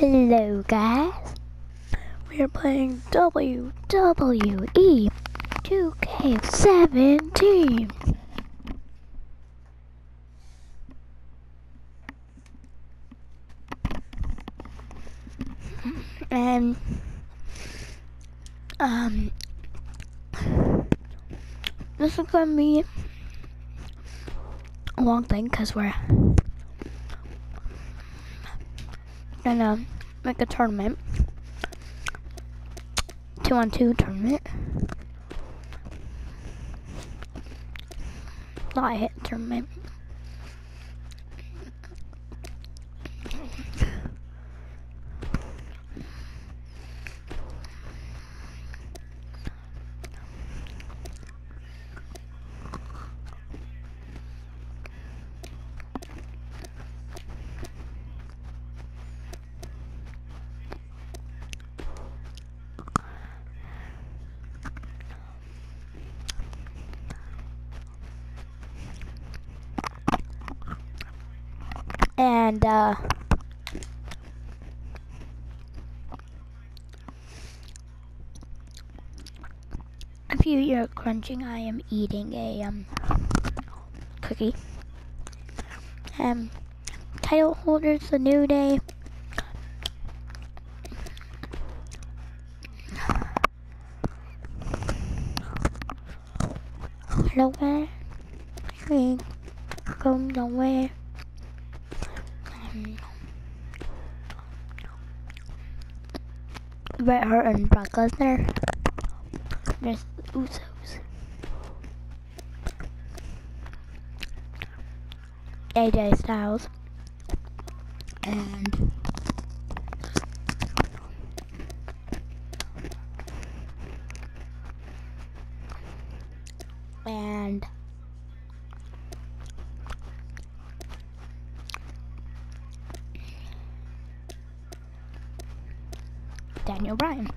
Hello guys. We are playing WWE 2K17. And um this is gonna be a long thing because we're gonna um, make a tournament. Two on two tournament. A hit tournament. And uh if you hear crunching, I am eating a um cookie. Um title holders the new day. Nowhere. We go nowhere. Bret Hart and Brock Lesnar. There's the Usos. AJ Styles. And and Daniel Bryan.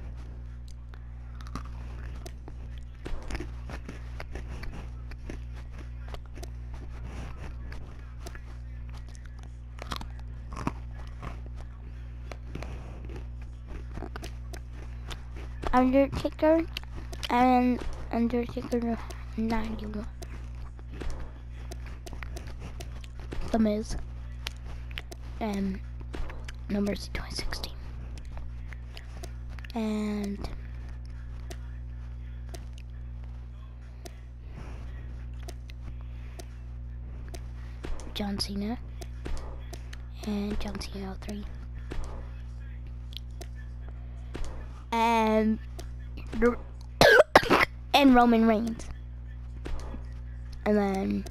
Undertaker and Undertaker 91. The Miz. And number Mercy 2016. And John Cena. And John Cena 03. And and Roman Reigns. And then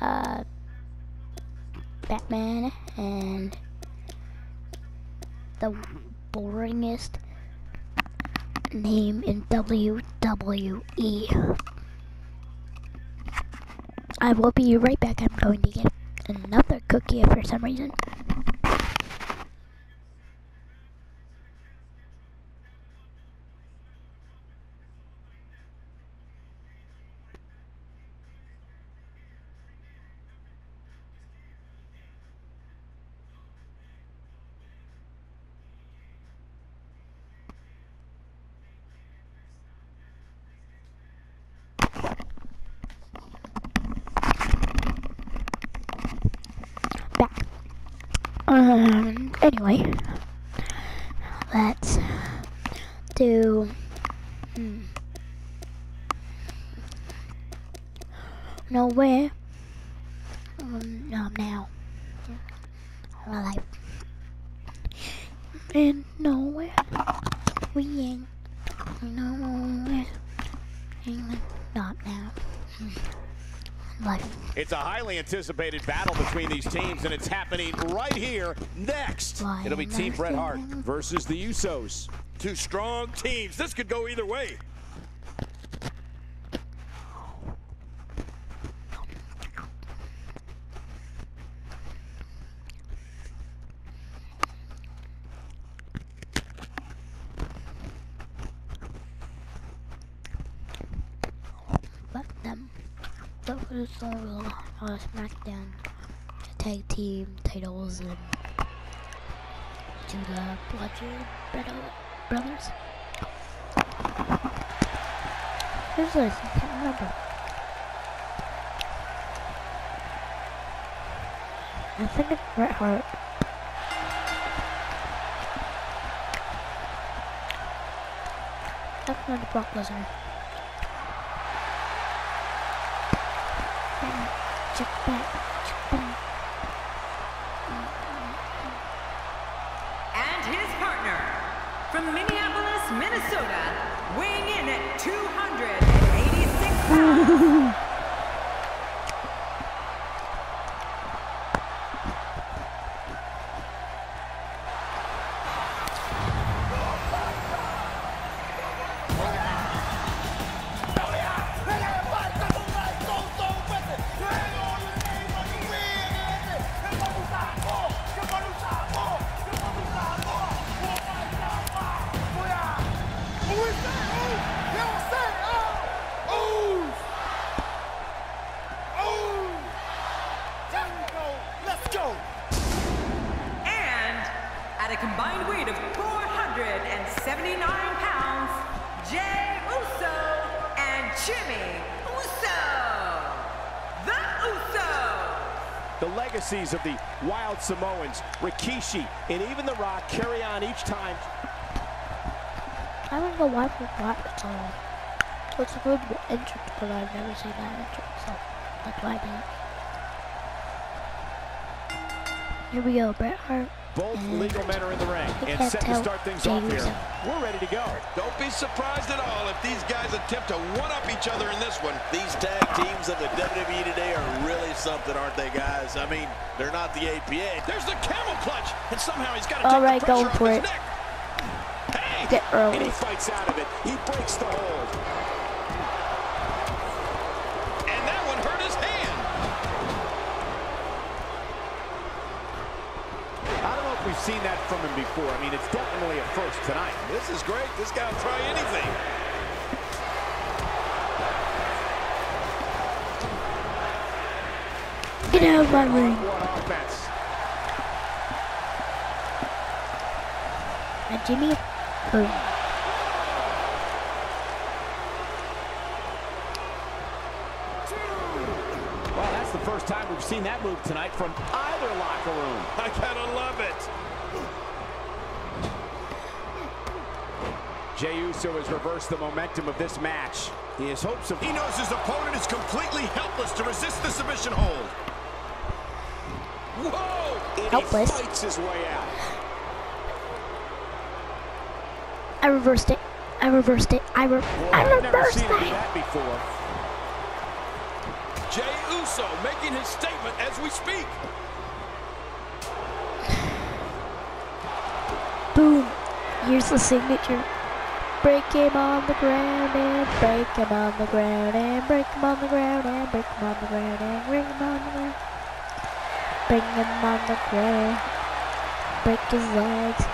uh Batman and the boringest name in WWE. I will be right back. I'm going to get another cookie for some reason. Um, anyway, let's do. Hmm, nowhere. Um, no, now. Alive. And nowhere. We ain't. Nowhere. England. Not now. Hmm. It's a highly anticipated battle between these teams, and it's happening right here next. It'll be Team Bret Hart versus the Usos. Two strong teams. This could go either way. But them. All uh, SmackDown tag team titles and to the Bludgeon Brothers. Who's this? I can't remember. I think it's Bret Hart. That's not Brock Lesnar. Check back, check back. And his partner, from Minneapolis, Minnesota, weighing in at 286 pounds. Let's go. And at a combined weight of 479 pounds, Jey Uso and Jimmy Uso. The Usos. The legacies of the Wild Samoans, Rikishi, and even The Rock carry on each time. I don't know why for what it's all. It's a good entrance, but I've never seen that entrance, so that's why I did it. Here we go, Bret Hart. Both and legal men are in the ring and set to start things off here. Uso. We're ready to go. Don't be surprised at all if these guys attempt to one-up each other in this one. These tag teams of the WWE today are really something, aren't they, guys? I mean, they're not the APA. There's the camel clutch, and somehow he's got to All take right, the pressure for off it. his neck. Hey, Get And he fights out of it. He breaks the hold. and that one hurt his hand. I don't know if we've seen that from him before. I mean, it's definitely a first tonight. This is great. This guy will try anything. Get out of my ring. What Jimmy, boom. Well, that's the first time we've seen that move tonight from either locker room. I gotta love it. Jey Uso has reversed the momentum of this match. He has hopes of... He knows his opponent is completely helpless to resist the submission hold. Whoa! And Helpless. he fights his way out. I reversed it. I reversed it. I, re- Boy, I reversed that. that before. Jey Uso making his statement as we speak. Boom. Here's the signature. Break him on the ground and break him on the ground and break him on the ground and break him on the ground and break him on the ground. Bring him on the ground. Break his legs.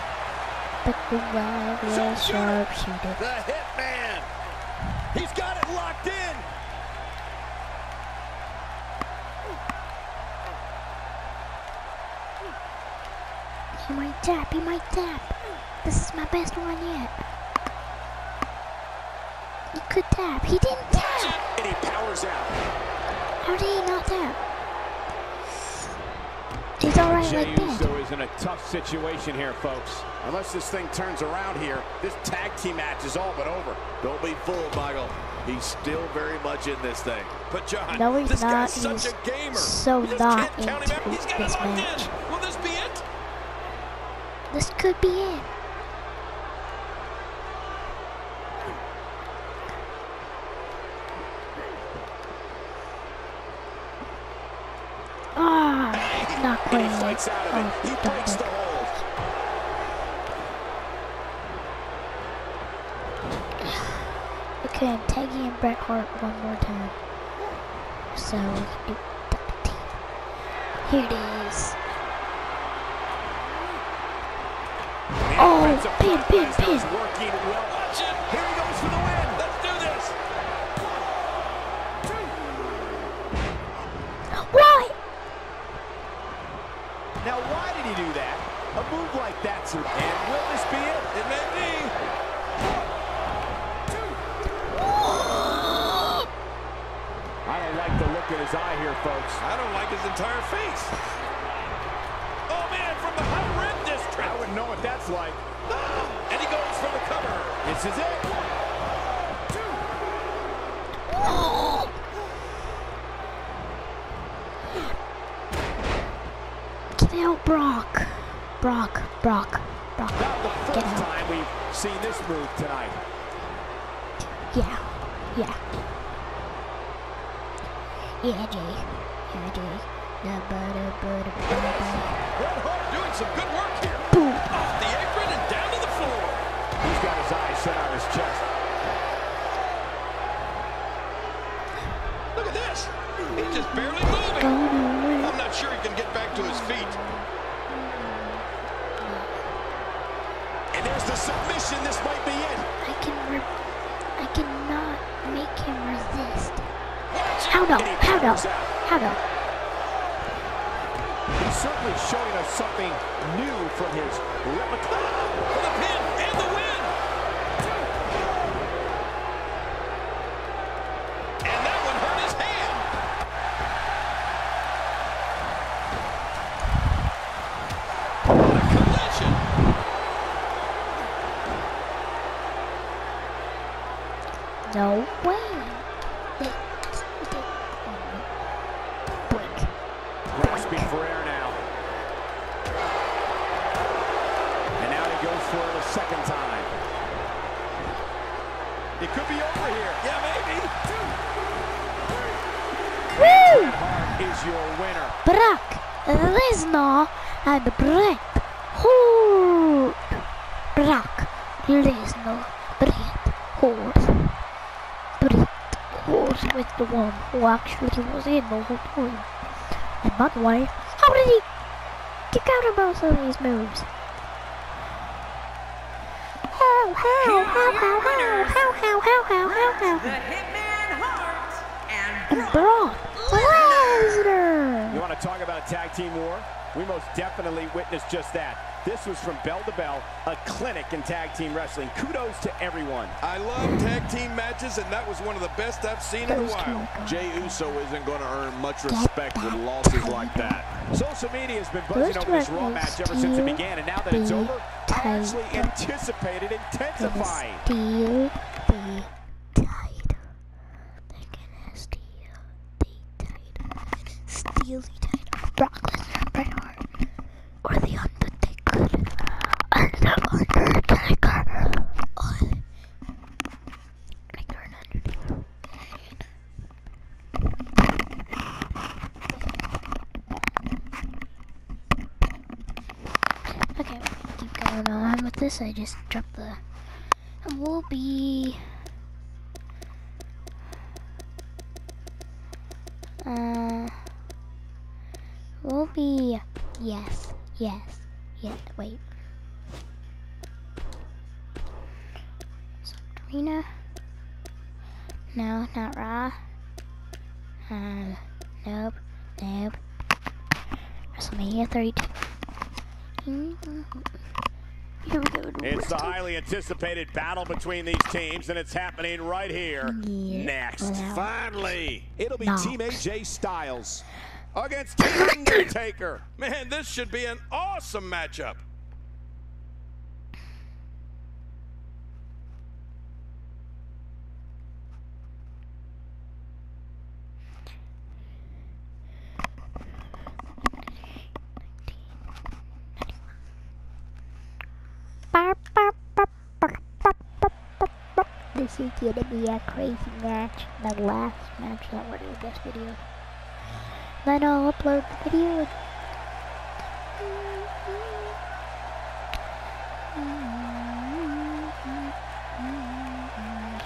His legs. Yeah, sharpshooter. The Hitman. He's got it locked in. He might tap. He might tap. This is my best one yet. He could tap. He didn't tap. And he powers out. How did he not tap? He's alright Jey like that. Uso is in a tough situation here, folks. Unless this thing turns around here, this tag team match is all but over. Don't be fooled, Michael. He's still very much in this thing. But John, No, he's this not. guy's such He's a gamer. so We not can't count him out. into He's got it this locked match. in. Will this be it? This could be it. Ah, not He out of it. Oh, He breaks the hold. Okay, I'm tagging in Bret Hart one more time. So we can do double team. Here it is. Oh, pin, pin, pin. Like that's and will this be it? It may be. I don't like the look in his eye here, folks. I don't like his entire face. Oh, man, from the high red district. I wouldn't know what that's like. And he goes for the cover. This is it. Get out, Brock. Brock, Brock, Brock. Seen this move tonight. Yeah, yeah. Yeah, Jey. Yeah, Jey. Da ba da ba da ba da ba. Bret Hart doing some good work here. Boom. Off the apron and down to the floor. He's got his eyes set on his chest. Look at this. He's just barely moving. I'm not sure he can get back to his feet. The submission. This might be it. I can re- I cannot make him resist. How no? How no? How no? He's certainly showing us something new from his repertoire. And Bret Hart. Brock Lesnar, Bret Hart. Bret Hart was the one who actually was in the whole time. And by the way, how did he kick out of most of these moves? How, how, Here how, are your how, how, winners. how, how, how, how, how, how, The Hitman Hart and and Brock Brock Lesnar. You want to talk about a tag team war? We most definitely witnessed just that. This was from bell to bell, a clinic in tag team wrestling. Kudos to everyone. I love tag team matches, and that was one of the best I've seen in a while. are Jey Uso isn't going to earn much respect with losses like that. Social media has been buzzing First over this one Raw match ever since it began, and now that it's over, I actually anticipated gonna intensifying. steal the title. They're gonna steal the title. Steal the title. Brock Lesnar, Bret Hart, or the Undertaker. And the Undertaker. On. Make her an Undertaker. Okay, keep going this. I just dropped the. We'll be. Uh. Be. Yes, yes, yes. Wait. Sabrina? No, not Raw. Um, nope, nope. WrestleMania 32. Here we go. It's the highly anticipated battle between these teams, and it's happening right here. Yeah. Next. Well, Finally. It'll be No. Team AJ Styles against Team Undertaker. Man, this should be an awesome matchup. Is gonna be a crazy match. The last match that we're doing this video. Then I'll upload the video.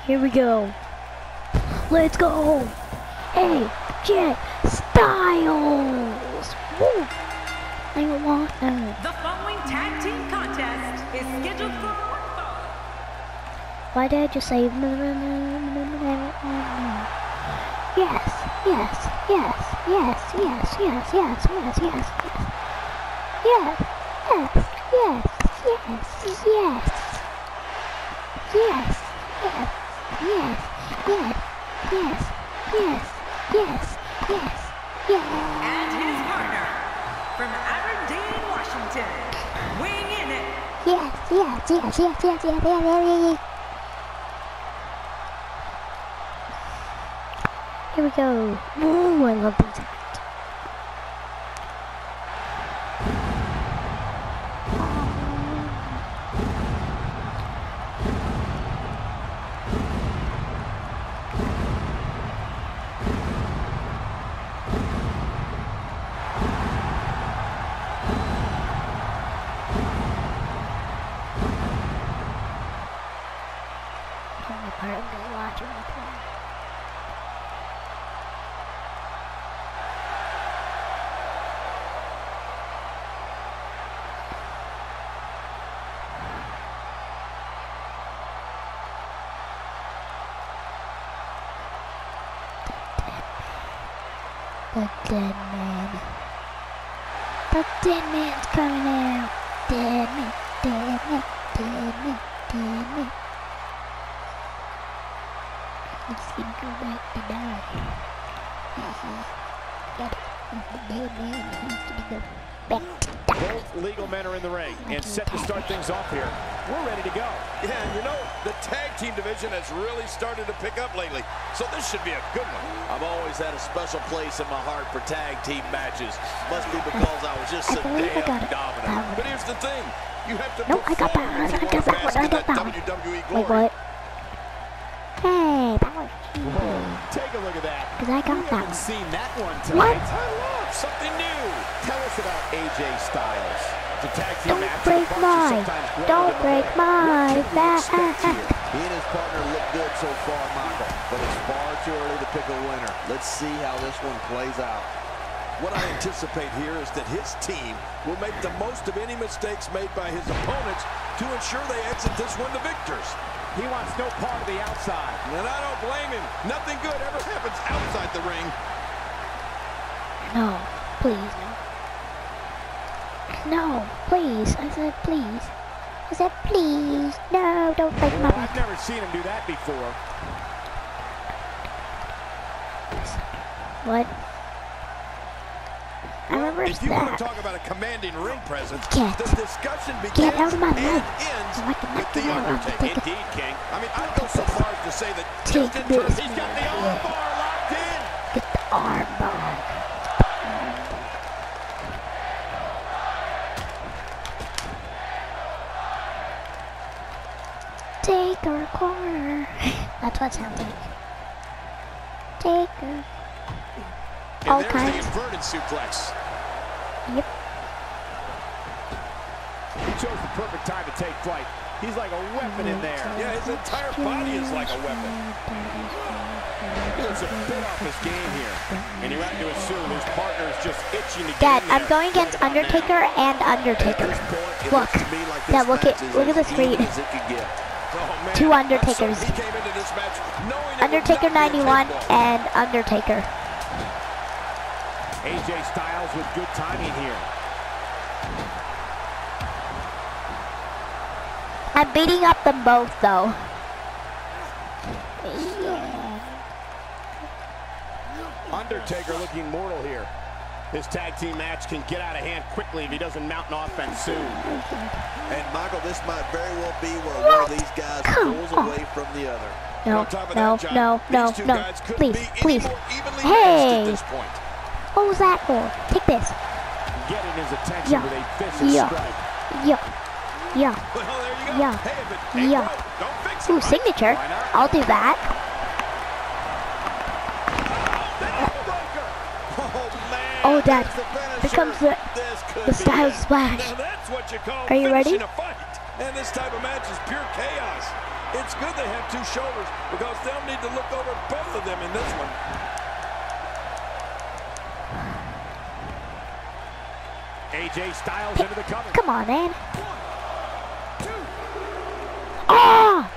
Here we go. Let's go. Hey, Jet Styles. Woo. I want them. The following tag team Why did I just say? Yes, yes, yes, yes, yes, yes, yes, yes, yes, yes, yes, yes, yes, yes, yes. Yes, yes, yes, yes, yes, yes, yes, yes, yes. And his partner from Aberdeen, Washington, weighing in at Yes, yes, yes, yes, yes, yes, yes, yes, yes. Here we go. Ooh, I love these The dead man. The dead man's coming out. Dead man, dead man, dead man, dead man. Gonna go back to die. Get it. The dead man, he's gonna go back to. Both legal men are in the ring and set to start things off here. We're ready to go. Yeah, and you know, the tag team division has really started to pick up lately, so this should be a good one. I've always had a special place in my heart for tag team matches. Must be because I was just so I believe damn dominant. That But one. here's the thing. You have to Nope, I got that one. I want got that one. bask I in got that that one. WWE Wait, glory. what? Hey, that was Take a look at that. Because I got we that haven't one. seen that one tonight. What? Tonight. Something new. Tell us about AJ Styles. It's a tag Don't break the my, punches sometimes grow don't break my What can we back. He and his partner look good so far, Michael, but it's far too early to pick a winner. Let's see how this one plays out. What I anticipate here is that his team will make the most of any mistakes made by his opponents to ensure they exit this one the victors. He wants no part of the outside. And I don't blame him. Nothing good ever happens outside the ring. No, please, no. No, please. I said please. I said please. No, don't break my Well, I've never seen him do that before. What? I remember if you want that. to talk about a commanding ring presence, Get. the discussion begins Get out of my and mouth. ends I like to with the. Undertaker. Indeed, King. I mean, I'd go so far as to say that Take just in this. terms He's got the arm bar locked in. Get the arm Take corner. That's what it sounds like. Take. And All kinds. the inverted suplex. Yep. He chose the perfect time to take flight. He's like a weapon in there. Yeah, his entire body is like a weapon. He looks a bit off his game here. And you have to assume his partner is just itching to get Dad, I'm going against now. Undertaker and Undertaker. At this point, it Look. looks to me like Dad, look at- look at the screen. Oh, Two Undertakers. Undertaker 91 and Undertaker. AJ Styles with good timing here. I'm beating up them both though. Undertaker looking mortal here. This tag team match can get out of hand quickly if he doesn't mount an offense soon. And Michael, this might very well be where one of these guys Come pulls on. away from the other. No, On top of no, that, John, no, no, no. Please, please. more evenly matched at Hey! this point. What was that for? Take this. Getting his attention Yeah. with a vicious Yeah. strike. Yeah. Yeah. Well, there you go. Yeah. Hey, if it ain't Yeah. broke, don't fix it. Ooh, signature. I'll do that. Oh, man. Oh, Dad. The. Here comes the, the Styles Clash. Now that's what you call Are you ready? finishing a fight. And this type of match is pure chaos. It's good they have two shoulders because they'll need to look over both of them in this one. AJ Styles into the cover. Come on, man. Oh!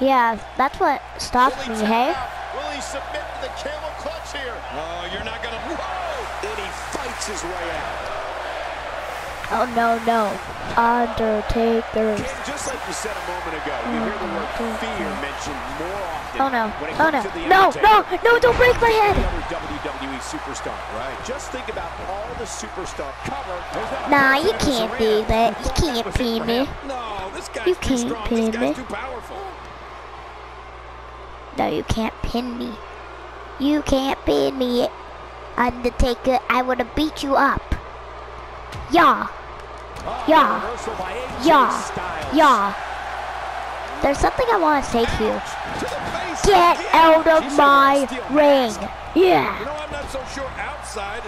Yeah, that's what stopped me, hey? Will he submit to the camel clutch here? Oh, you're not gonna. Whoa! And he fights his way out. Oh no, no. Undertaker. King, just like you said a moment ago, you hear the word fear mentioned more often. Oh no. when it Oh no. No, no, no, don't break my head. any other WWE superstar. Right. Just think about all the superstar cover. There's not a Nah, you can't arena do that. You can't was pin me. No, this guy's You can't strong. pin this me. too powerful. No, you can't pin me. You can't beat me, Undertaker. I would have beat you up. Yeah. Yeah. Yeah. Yeah. There's something I want to say to you. Get out of my ring. Yeah.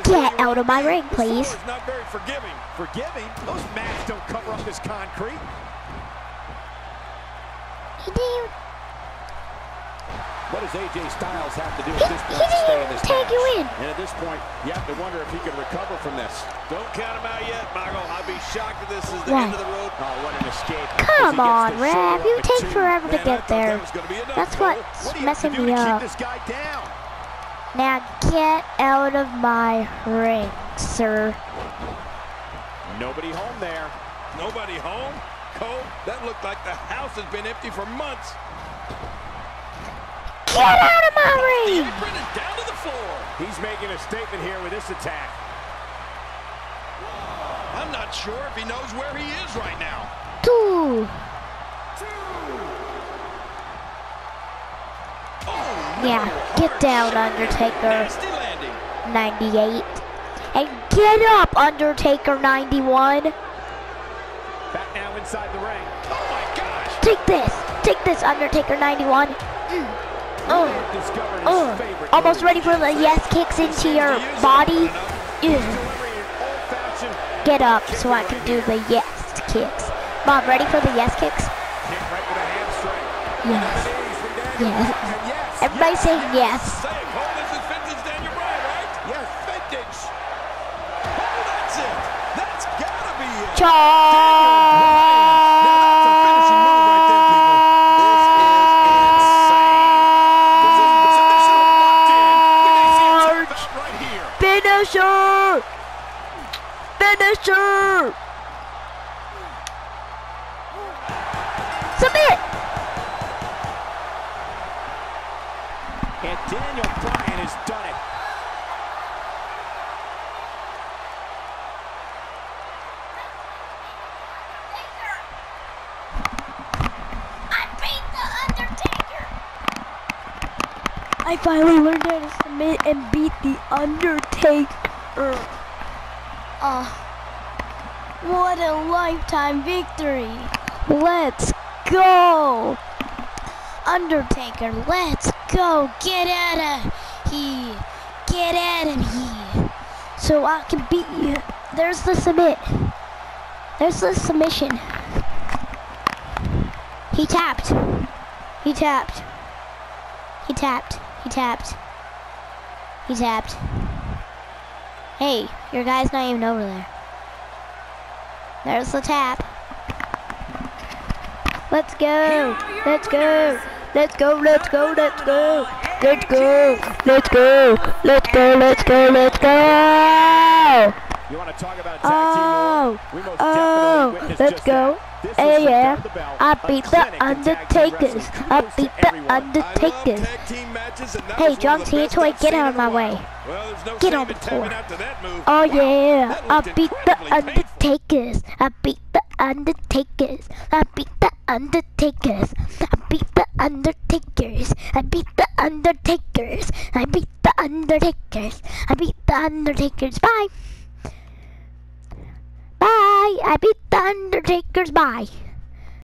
Get out of my ring, please. not very forgiving. Forgiving? Those mats don't cover up this concrete. He did what does AJ Styles have to do at this point to didn't stay in even this take match? you in. And at this point, you have to wonder if he can recover from this. Don't count him out yet, Michael. I'd be shocked if this is the What? end of the road. Oh, what an escape. Come on, the Rev. You take two. forever to Man, I get there. that was gonna be enough, That's what's What do you have to messing me up. this guy down? Now get out of my ring, sir. Nobody home there. Nobody home? Cole, that looked like the house has been empty for months. Get out of my ring. down to the floor. He's making a statement here with this attack. I'm not sure if he knows where he is right now. Two. Two. Oh, Yeah, no. get down. Undertaker. 98. And get up, Undertaker 91. Back now inside the ring. Oh my gosh. Take this. Take this, Undertaker 91. Mm. Uh, Discovered uh. Almost ready for the yes kicks into your body. Ugh. Get up so I can do the yes kicks. Mom, ready for the yes kicks? Yes. Yes. Everybody say yes, yes. I finally learned how to submit and beat the Undertaker. Oh, what a lifetime victory. Let's go. Undertaker, let's go. Get out of here. Get out of here. So I can beat you. There's the submit. There's the submission. He tapped. He tapped. He tapped. He tapped. He tapped. Hey, your guy's not even over there. There's the tap. Let's go. Let's go. Let's go. Let's go. Let's go. Let's go. Let's go. Let's go. Let's go. Let's go. You want to talk about tag Oh, team war? We most oh, let's go. Hey, yeah. bell to bell, I beat the clinic in tag team Undertakers. I beat the everyone. I love Undertakers. Hey, John Cena toy, get out of my way. Well, there's no Get on the floor. tapping out to that move. Oh yeah, I beat the. Undertakers. I beat the Undertakers. I beat the Undertakers. I beat the Undertakers. I beat the Undertakers. I beat the Undertakers. I beat the Undertakers. Bye. Bye. I beat the Undertakers. Bye.